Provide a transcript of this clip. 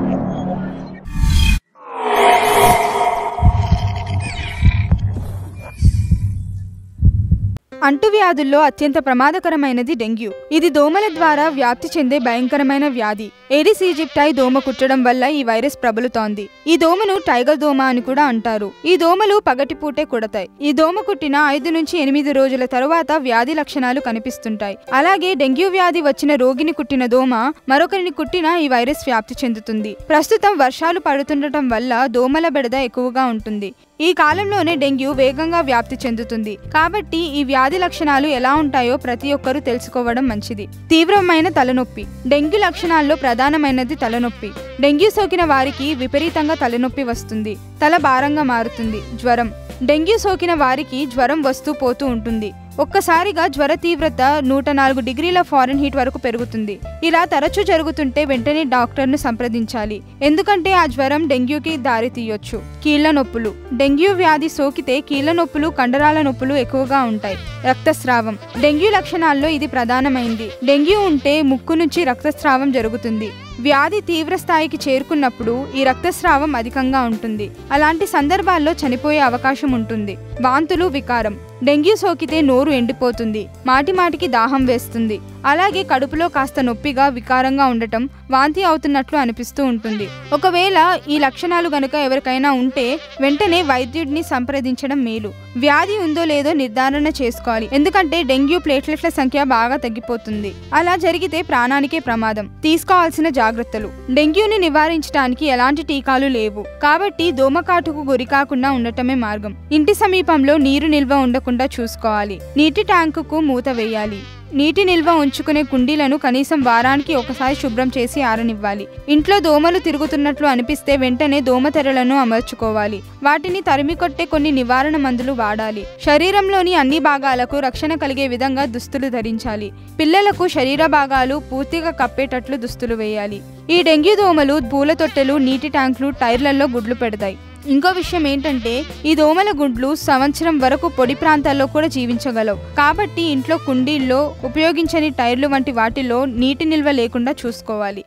情况 అంటువ్యాధుల్లో అత్యంత ప్రమాదకరమైనది డెంగ్యూ. ఇది దోమల ద్వారా వ్యాప్తి చెందే భయంకరమైన వ్యాధి. ఏడిస్ ఈజిప్టై దోమ కుట్టడం వల్ల ఈ వైరస్ ప్రబలుతోంది. ఈ దోమను టైగర్ దోమ అని కూడా అంటారు. ఈ దోమలు పగటిపూటే కుడతాయి. ఈ దోమ కుట్టిన ఐదు నుంచి ఎనిమిది రోజుల తరువాత వ్యాధి లక్షణాలు కనిపిస్తుంటాయి. అలాగే డెంగ్యూ వ్యాధి వచ్చిన రోగిని కుట్టిన దోమ మరొకరిని కుట్టిన ఈ వైరస్ వ్యాప్తి చెందుతుంది. ప్రస్తుతం వర్షాలు పడుతుండటం వల్ల దోమల బెడద ఎక్కువగా ఉంటుంది. ఈ కాలంలోనే డెంగ్యూ వేగంగా వ్యాప్తి చెందుతుంది. కాబట్టి ఈ వ్యాధి లక్షణాలు ఎలా ఉంటాయో ప్రతి ఒక్కరూ తెలుసుకోవడం మంచిది. తీవ్రమైన తలనొప్పి. డెంగ్యూ లక్షణాల్లో ప్రధానమైనది తలనొప్పి. డెంగ్యూ సోకిన వారికి విపరీతంగా తలనొప్పి వస్తుంది. తల భారంగా మారుతుంది. జ్వరం. డెంగ్యూ సోకిన వారికి జ్వరం వస్తూ పోతూ ఉంటుంది. ఒక్కసారిగా జ్వర తీవ్రత నూట నాలుగు డిగ్రీల ఫారెన్ హీట్ వరకు పెరుగుతుంది. ఇలా తరచూ జరుగుతుంటే వెంటనే డాక్టర్ను సంప్రదించాలి. ఎందుకంటే ఆ జ్వరం డెంగ్యూకి దారి తీయొచ్చు. కీళ్ళ నొప్పులు. డెంగ్యూ వ్యాధి సోకితే కీళ్ళ నొప్పులు కండరాల నొప్పులు ఎక్కువగా ఉంటాయి. రక్తస్రావం. డెంగ్యూ లక్షణాల్లో ఇది ప్రధానమైంది. డెంగ్యూ ఉంటే ముక్కు నుంచి రక్తస్రావం జరుగుతుంది. వ్యాధి తీవ్ర స్థాయికి చేరుకున్నప్పుడు ఈ రక్తస్రావం అధికంగా ఉంటుంది. అలాంటి సందర్భాల్లో చనిపోయే అవకాశం ఉంటుంది. వాంతులు వికారం. డెంగ్యూ సోకితే నోరు ఎండిపోతుంది మాటి మాటికి దాహం వేస్తుంది. అలాగే కడుపులో కాస్త నొప్పిగా వికారంగా ఉండటం వాంతి అవుతున్నట్లు అనిపిస్తూ ఉంటుంది. ఒకవేళ ఈ లక్షణాలు గనుక ఎవరికైనా ఉంటే వెంటనే వైద్యుడిని సంప్రదించడం మేలు. వ్యాధి ఉందో లేదో నిర్ధారణ చేసుకోవాలి. ఎందుకంటే డెంగ్యూ ప్లేట్లెట్ల సంఖ్య బాగా తగ్గిపోతుంది. అలా జరిగితే ప్రాణానికే ప్రమాదం. తీసుకోవాల్సిన జాగ్రత్తలు. డెంగ్యూని నివారించడానికి ఎలాంటి టీకాలు లేవు. కాబట్టి దోమకాటుకు గురికాకుండా ఉండటమే మార్గం. ఇంటి సమీపంలో నీరు నిల్వ ఉండకుండా చూసుకోవాలి. నీటి ట్యాంకుకు మూత వేయాలి. నీటి నిల్వ ఉంచుకునే కుండీలను కనీసం వారానికి ఒకసారి శుభ్రం చేసి ఆరనివ్వాలి. ఇంట్లో దోమలు తిరుగుతున్నట్లు అనిపిస్తే వెంటనే దోమతెరలను అమర్చుకోవాలి. వాటిని తరిమి కొట్టే కొన్ని నివారణ మందులు వాడాలి. శరీరంలోని అన్ని భాగాలకు రక్షణ కలిగే విధంగా దుస్తులు ధరించాలి. పిల్లలకు శరీర భాగాలు పూర్తిగా కప్పేటట్లు దుస్తులు వేయాలి. ఈ డెంగ్యూ దోమలు పూల తొట్టెలు నీటి ట్యాంకులు టైర్లలో గుడ్లు పెడతాయి. ఇంకో విషయం ఏంటంటే ఈ దోమల గుడ్లు సంవత్సరం వరకు పొడి ప్రాంతాల్లో కూడా జీవించగలవు. కాబట్టి ఇంట్లో కుండీల్లో ఉపయోగించని టైర్లు వంటి వాటిలో నీటి నిల్వ లేకుండా చూసుకోవాలి.